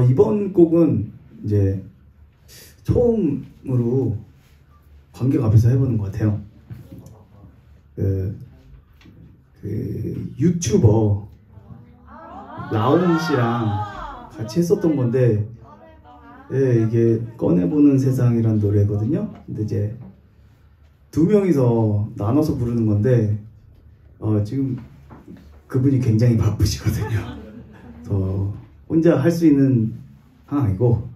어, 이번 곡은 이제 처음으로 관객 앞에서 해보는 것 같아요. 그, 그 유튜버 라온 씨랑 같이 했었던 건데, 예, 이게 꺼내보는 세상이란 노래거든요. 근데 이제 두 명이서 나눠서 부르는 건데, 어, 지금 그분이 굉장히 바쁘시거든요. 더 혼자 할 수 있는 상황이고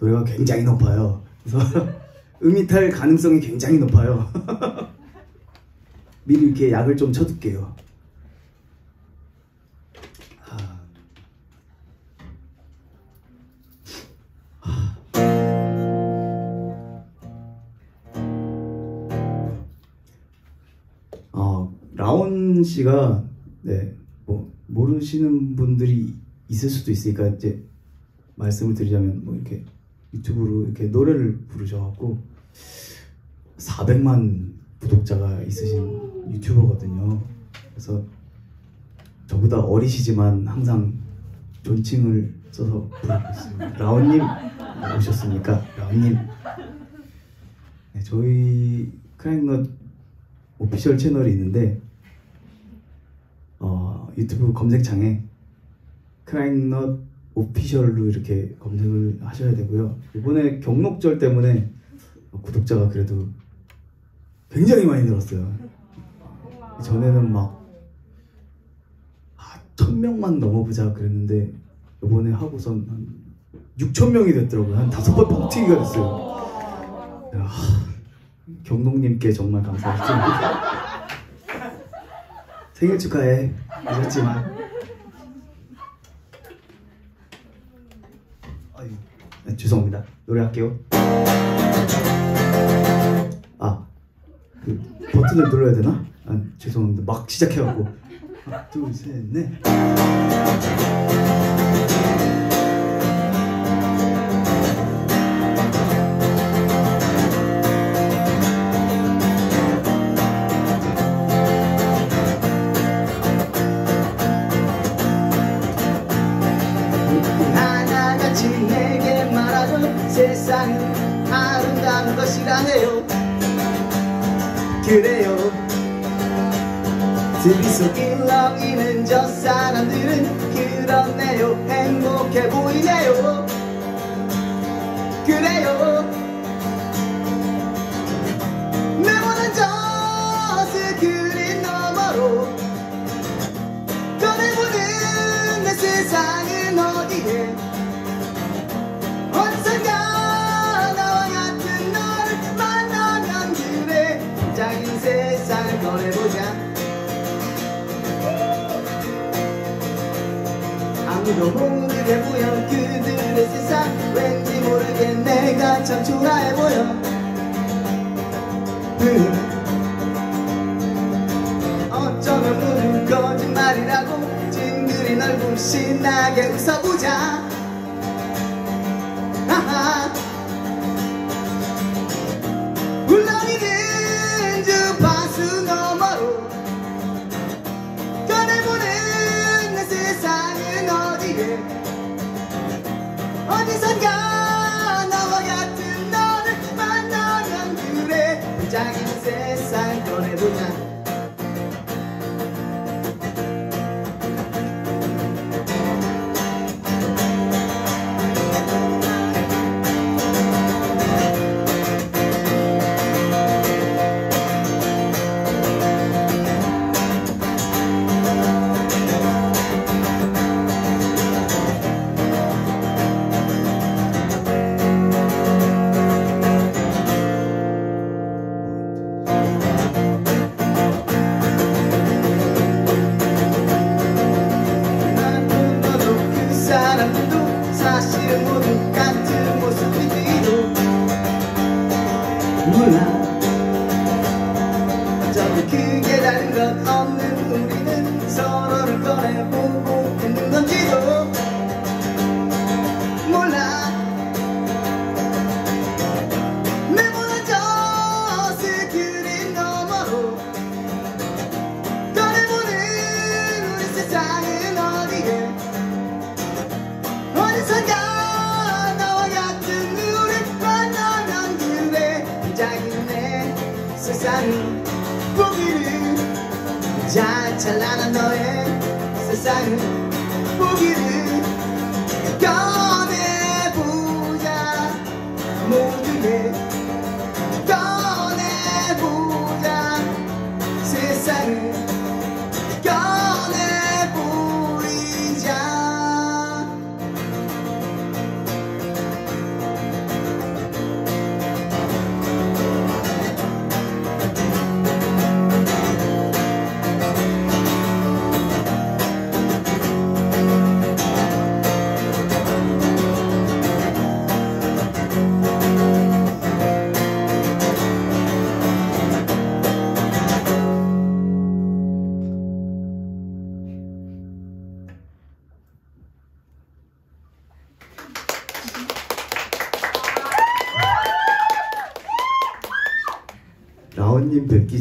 노래가 굉장히 높아요. 그래서 음이 탈 가능성이 굉장히 높아요. 미리 이렇게 약을 좀 쳐둘게요. 아. 어, 라온 씨가 네, 뭐 모르시는 분들이 있을 수도 있으니까 이제 말씀을 드리자면 뭐 이렇게 유튜브로 이렇게 노래를 부르셔갖고 400만 구독자가 있으신 유튜버거든요. 그래서 저보다 어리시지만 항상 존칭을 써서 부르고 있습니다. 라온님 오셨습니까? 라온님. 네, 저희 크라잉넛 오피셜 채널이 있는데 어, 유튜브 검색창에 크라잉넛 오피셜로 이렇게 검색을 하셔야 되고요. 이번에 경록절 때문에 구독자가 그래도 굉장히 많이 늘었어요. 전에는 막 아, 천 명만 넘어보자 그랬는데 이번에 하고선 한 6천 명이 됐더라고요. 한 다섯 번 뻥튀기가 됐어요. 야, 경록님께 정말 감사드립니다. 생일 축하해. 늦었지만. 아유, 네, 죄송합니다. 노래할게요. 아, 그 버튼을 눌러야 되나? 아, 죄송합니다. 막 시작해갖고. 하나, 둘, 셋, 넷.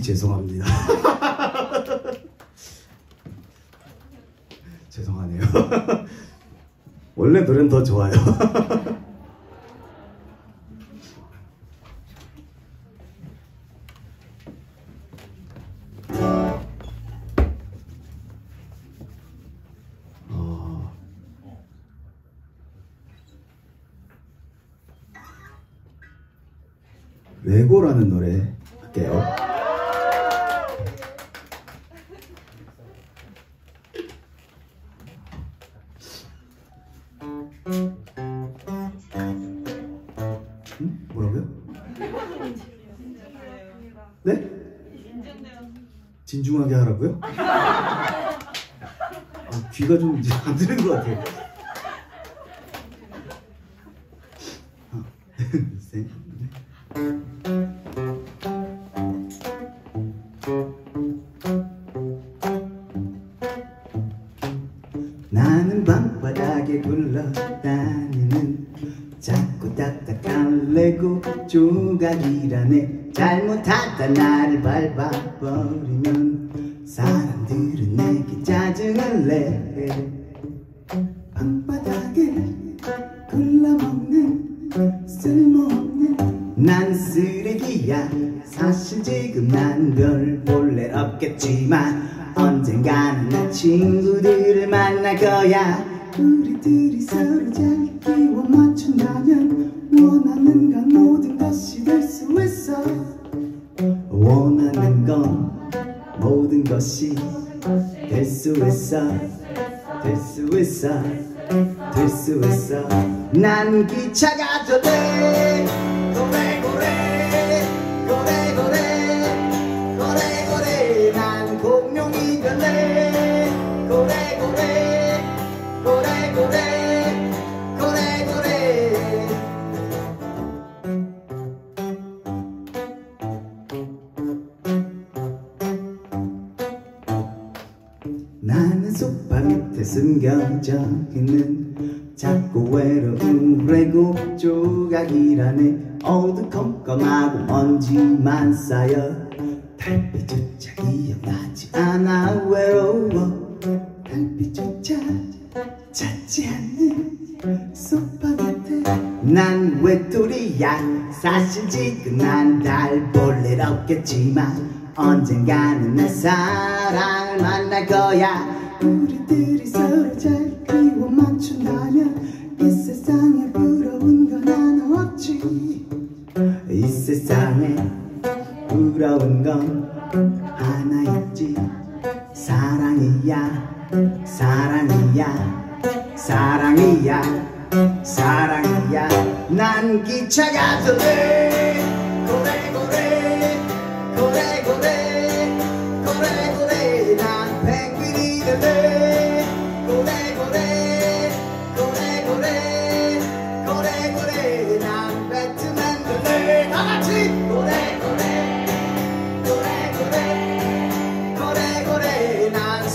죄송합니다. 죄송하네요. 원래 노래는 더 좋아요. 어, 레고라는 노래 네? 진중하게 하라고요? 아, 귀가 좀 이제 안 들리는 것 같아요. 잘못하다 나를 밟아버리면 사람들은 내게 짜증을 내. 방바닥에 굴러먹는 쓸모없는 난 쓰레기야. 사실 지금 난 별 볼일 없겠지만 언젠가는 내 친구들을 만날 거야. 우리들이 서로 잘 끼워 맞춘다면 원하는 건 모든 것이 될 수 있어 원하는 건 모든 것이 될 수 있어. 될 수 있어. 될 수 있어. 난 기차가 돼돼 고래고래 고래고래 작고 외로운 레고 조각이라네. 어두컴컴하고 먼지만 쌓여 달빛조차 기억나지 않아. 외로워 달빛조차 찾지 않는 소파 밑에 난 외톨이야. 사실 지금 난달볼일 없겠지만 언젠가는 내 사랑을 만날 거야 맞춘다면 이 세상에 부러운 건 하나 없지. 이 세상에 부러운 건 하나 있지. 사랑이야 사랑이야 사랑이야 사랑이야. 난 기차가 될래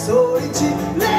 난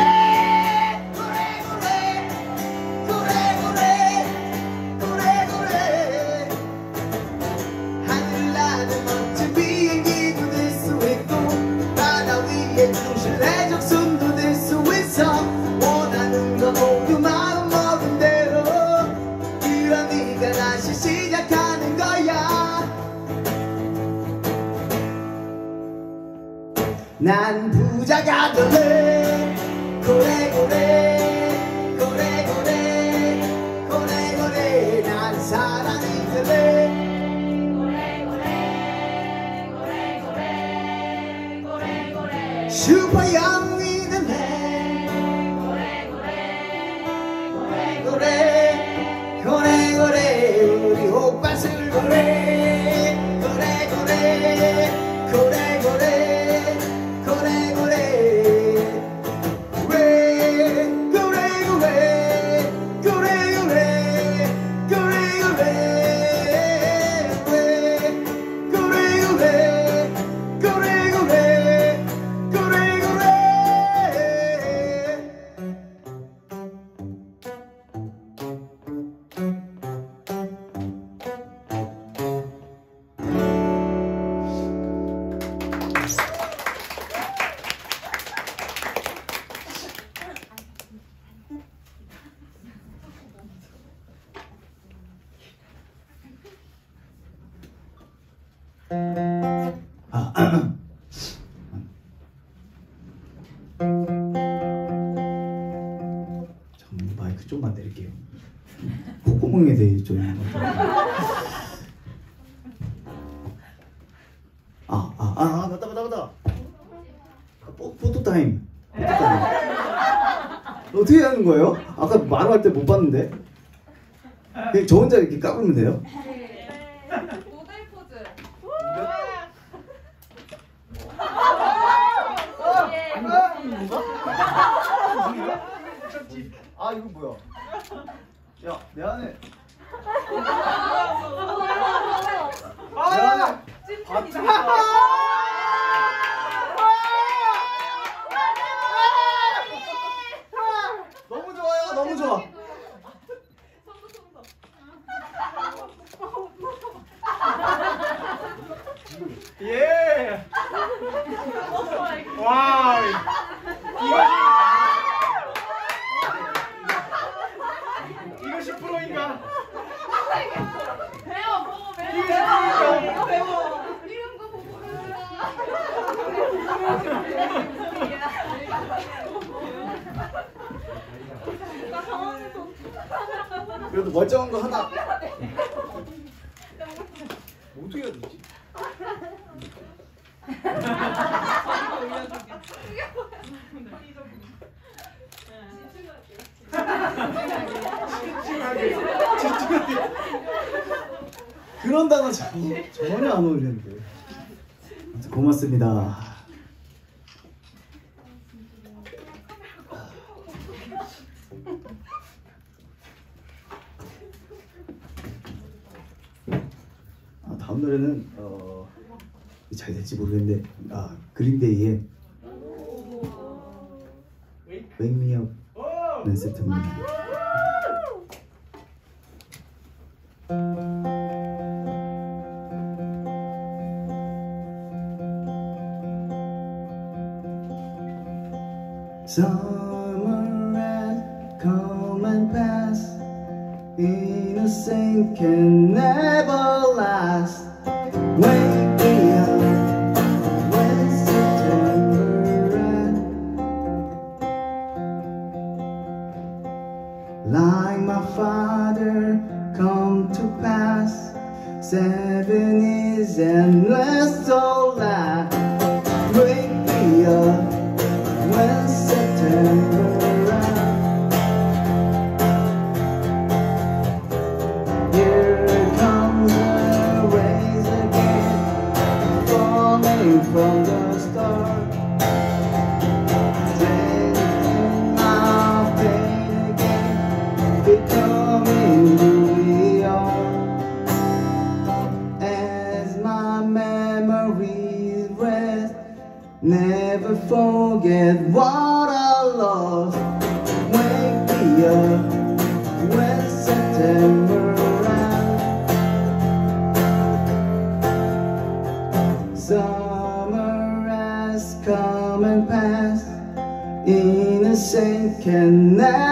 아 맞다 맞다 맞다 photo time photo time 어떻게 하는 거예요? 아까 말할 때 못 봤는데 그냥 저 혼자 이렇게 까불면 돼요? 멀쩡한 거 하나. Summer and come and pass Innocent can never Never forget what I lost Wake me up when September ends Summer has come and passed Innocent can never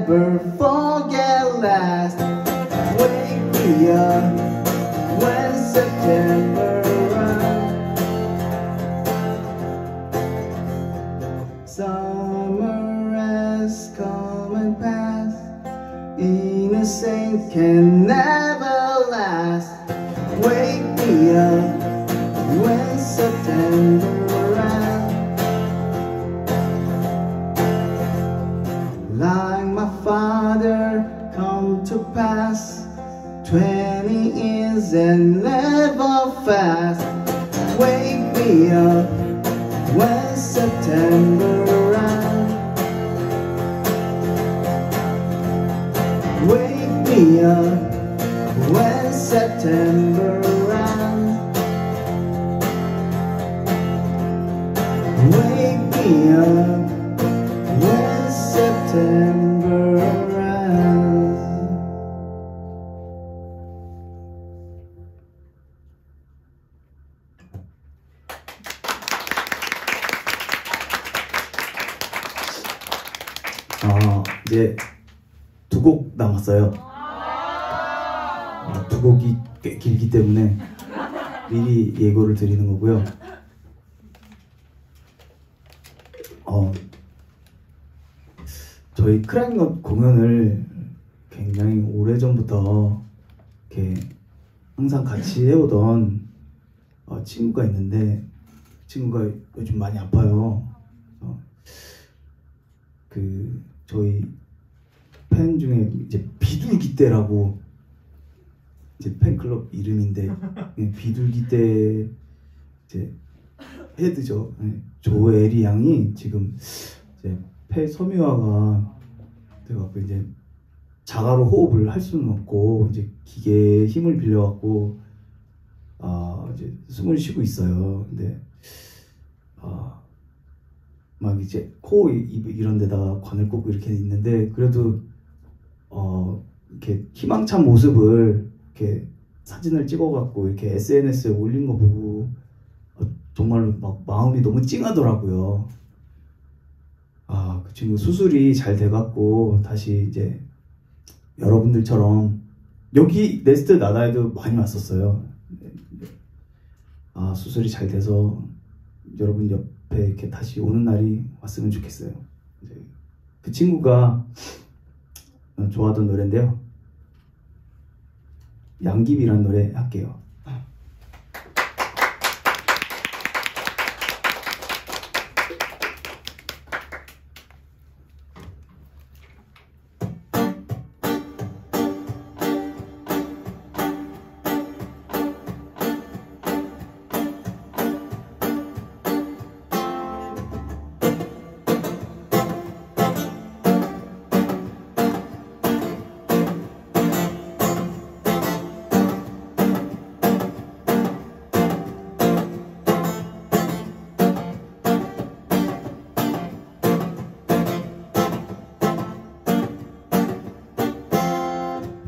never forget last. Wake me up when September and never fast. Wake me up when September ends Wake me up when September ends Wake me up when September 곡 남았어요. 아, 두 곡이 꽤 길기 때문에 미리 예고를 드리는 거고요. 어, 저희 크라잉넛 공연을 굉장히 오래전부터 이렇게 항상 같이 해오던 어, 친구가 있는데 친구가 요즘 많이 아파요. 어, 그 저희 팬 중에 이제 비둘기 떼라고 이제 팬클럽 이름인데 예, 비둘기 떼 이제 헤드죠. 예, 조에리 양이 지금 이제 폐 섬유화가 돼갖고 이제 자가로 호흡을 할 수는 없고 이제 기계에 힘을 빌려갖고 아 이제 숨을 쉬고 있어요. 근데 아막 이제 코, 입 이런 데다가 관을 꽂고 이렇게 있는데 그래도 어 이렇게 희망찬 모습을 이렇게 사진을 찍어갖고 이렇게 SNS에 올린 거 보고 어, 정말로 막 마음이 너무 찡하더라고요. 아, 그 친구 수술이 잘 돼갖고 다시 이제 여러분들처럼 여기 네스트 나다에도 많이 왔었어요. 아, 수술이 잘 돼서 여러분 옆에 이렇게 다시 오는 날이 왔으면 좋겠어요. 그 친구가 어, 좋아하던 노래인데요. 양귀비란 노래 할게요.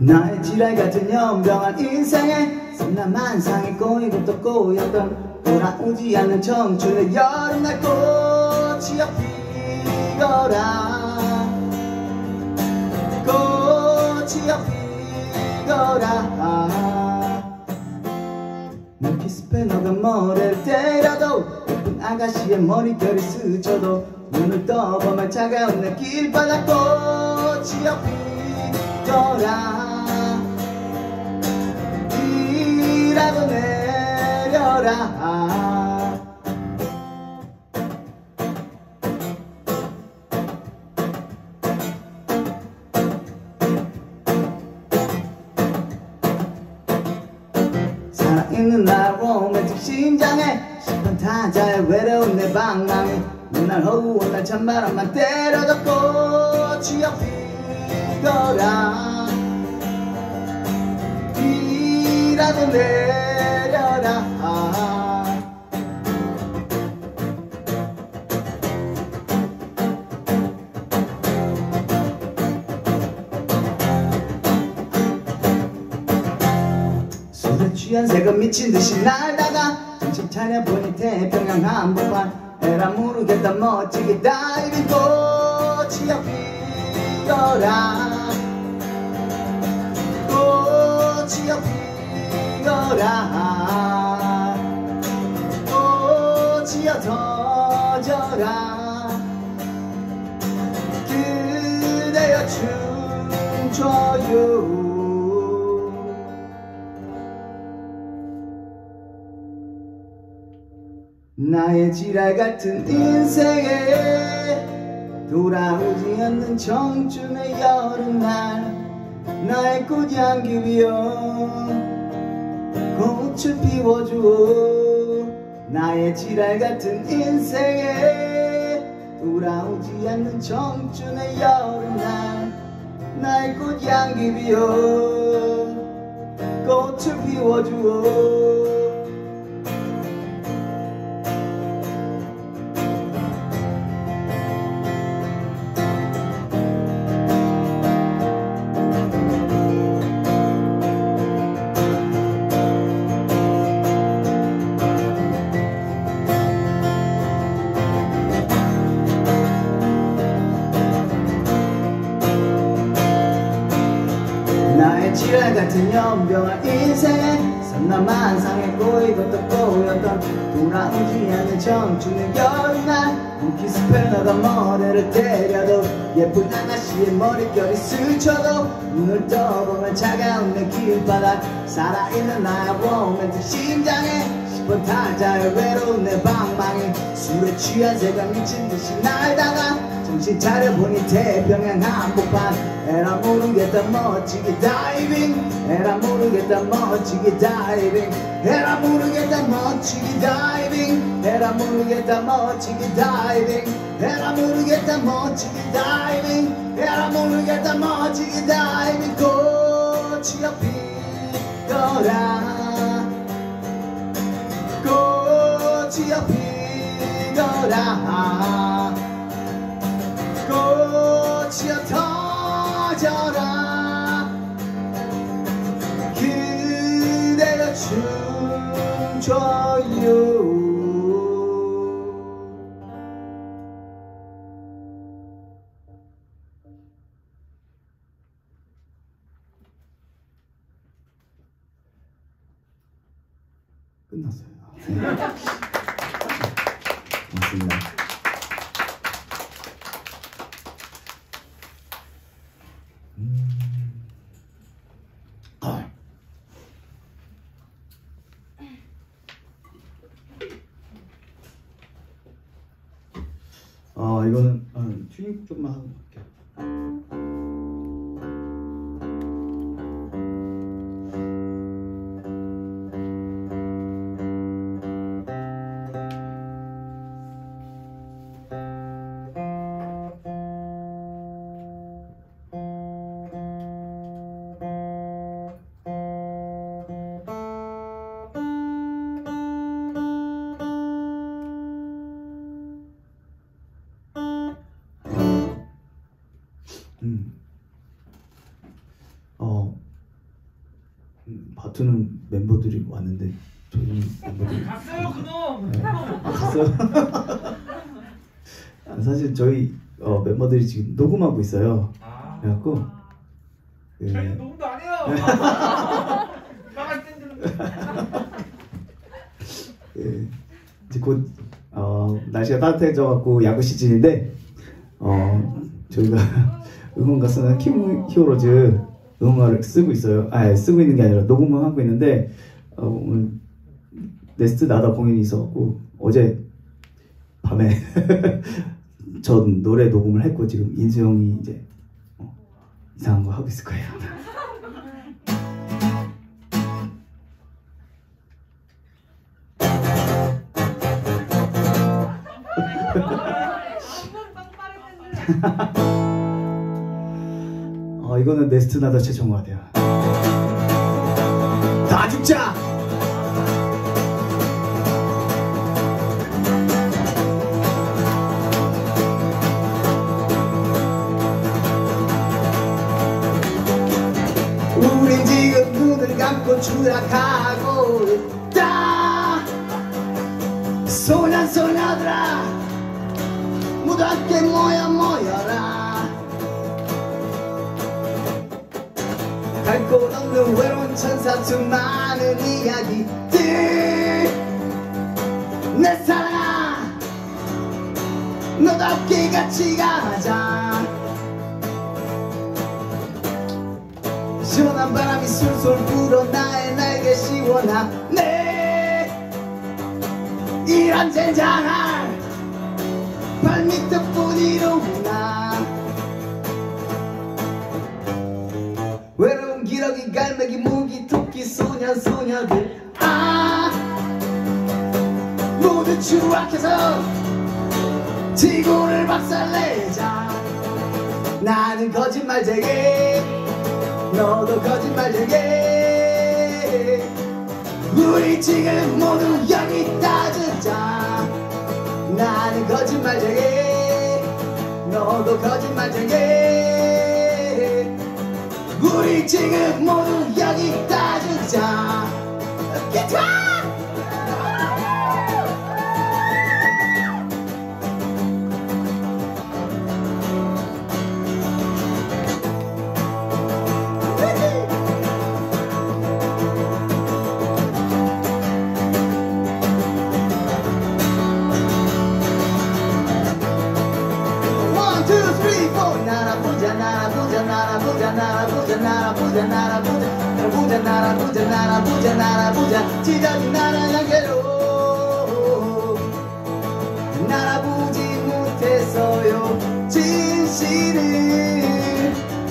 나의 지랄 같은 연병한 인생에 선남만상에 꼬이고 또 꼬였던 돌아오지 않는 청춘의 여름날 꽃이여 피거라. 꽃이여 피거라. 눈키 숲에 너가 머리를 때려도 예쁜 아가씨의 머릿결이 스쳐도 눈을 떠보면 차가운 내 길바닥 꽃이여 피거라 비라도 내려라. 살아있는 날 로맨틱 심장에 시판 타자의 외로운 내 방망이. 눈날 허우한 날 찬바람만 꽃이여 피거라 비라도 내려라 술에 취한 새가 미친 듯이 날다가. 정신 차려보니 태평양 한복판. 에라 모르겠다 멋지게 다이빙 꽃이여 피어라. 꽃이여 피어라 터져라 오지어 터져라 그대여 춤춰요. 나의 지랄 같은 인생에 돌아오지 않는 청춘의 여름날 나의 꽃향기 위여 꽃을 피워주오 나의 지랄 같은 인생에 돌아오지 않는 청춘의 여름날 나의 꽃 향기 위여 꽃을 피워주오 같은 염병할 인생에 삼라만상에 꼬이고 또 꼬였던 돌아오지 않는 청춘의 여름날. 몽키 스패너가 머리를 때려도 예쁜 아가씨의 머릿결이 스쳐도 눈을 떠보면 차가운 내 길바닥. 살아있는 나의 로맨틱 심장에 10번 타자의 외로운 내 방망이. 술에 취한 새가 미친 듯이 날다가 정신 차려보니 태평양 한복판. 에라 모르겠다 멋지게 다이빙 에라 모르겠다 멋지게 다이빙. 에라 모르겠다 멋지게 다이빙. 에라 모르겠다 멋지게 다이빙. 에라 모르겠다 멋지게 다이빙. 에라 모르겠다 멋지게 다이빙. 꽃이 피거라. 꽃이 피거라. 꽃이 터져라 춤춰요 끝났어요. 네. 고맙습니다. 음. 아. 아 이거는 아, 튜닝 좀만 아, 저희 어, 멤버들이 지금 녹음하고 있어요. 아. 그래갖고 그, 저희 녹음도 안 해요. 나갈 땐 그, 이제 곧 어, 날씨가 따뜻해져갖고 야구 시즌인데 어, 저희가 응원 가수는 킴 히어로즈 응원가를 쓰고 있어요. 아 쓰고 있는 게 아니라 녹음을 하고 있는데 어, 오늘 네스트 나다 공연이 있어갖고 어제 밤에 전 노래 녹음을 했고 지금 인수 형이 이제 어, 이상한 거 하고 있을 거예요. 어, 이거는 네스트 나다 최초인 것 같아요. 다 죽자! 우린 지금 눈을 감고 추락하고 있다. 소년 소녀들아 모두 함께 모여 모여라. 갈 곳 없는 외로운 천사 수많은 이야기들. 내 사랑아 너답게 같이 가자 시원한 바람이 술술 불어 나의 날개 시원하네! 이런 젠장한 발밑뿐이로구나. 외로운 기러기 갈매기 무기 토끼 소년 소녀들. 아! 모두 추락해서 지구를 박살내자. 나는 거짓말쟁이 너도 거짓말쟁이 우리 지금 모두 여기 따지자. 나는 거짓말쟁이 너도 거짓말쟁이 우리 지금 모두 여기 따지자. 기타! 날아보자, 날아보자, 날아보자, 날아보자, 날아보자, 날아보자, 날아보자. 지저귀 날아향게로 날아보지 못해서요. 진실을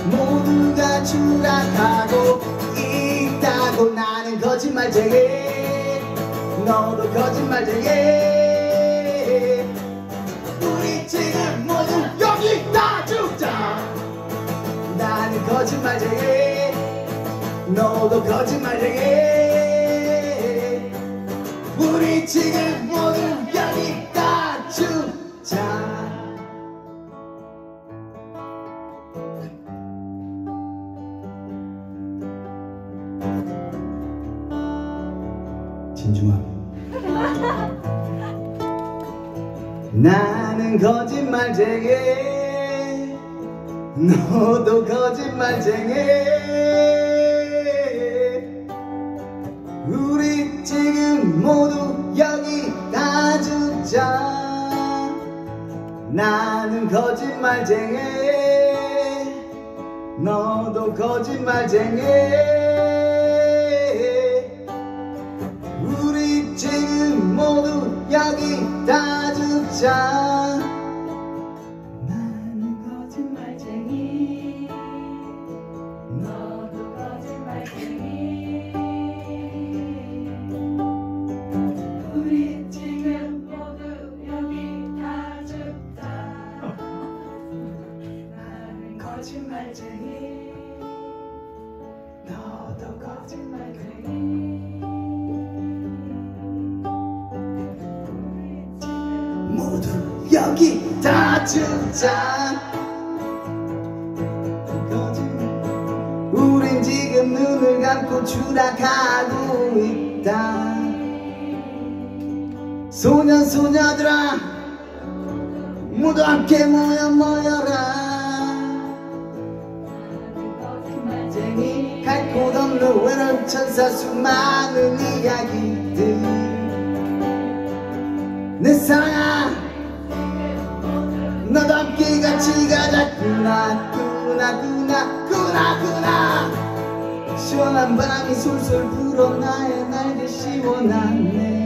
모두가 추락하고 있다고 나는 거짓말쟁이. 너도 거짓말쟁이. 우리 지금 모두 여기 다 죽자 거짓말쟁이. 너도 거짓말쟁이. 우리 지금 모두 여기 다 죽자. 진중아. 나는 거짓말쟁이 너도 거짓말쟁이. 우리 지금 모두 여기 다 죽자. 나는 거짓말쟁이. 너도 거짓말쟁이. 우리 지금 모두 여기 다 죽자 감고 추락하고 있다. 소년 소녀들아 모두 함께 모여 모여라. 쟁이 갈곳 없는 외로운 천사 수많은 이야기들. 내 사랑아 너도 함께 같이 가자. 구나 구나 구나 구나 구나 시원한 바람이 솔솔 불어 나의 날개 시원하네.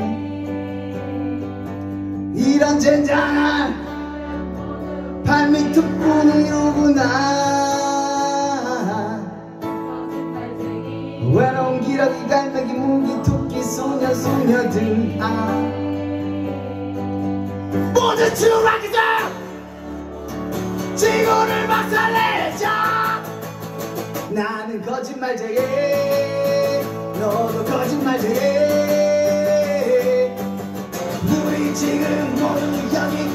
이런 젠장한 발밑뿐이로구나. 외로운 기러기 갈매기 무기 토끼 소녀 소녀들 아. 모두 추락이자. 지구를 박살내자 나는 거짓말쟁이. 너도 거짓말쟁이. 우리 지금 모두 여기